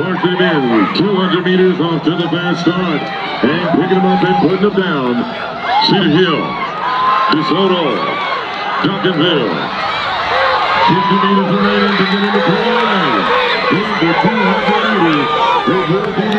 Clark him in 200 meters off to the fast start. And picking him up and putting him down. Cedar Hill, DeSoto, Duncanville. 50 meters remaining to get into play. Into 200 meters. It will be.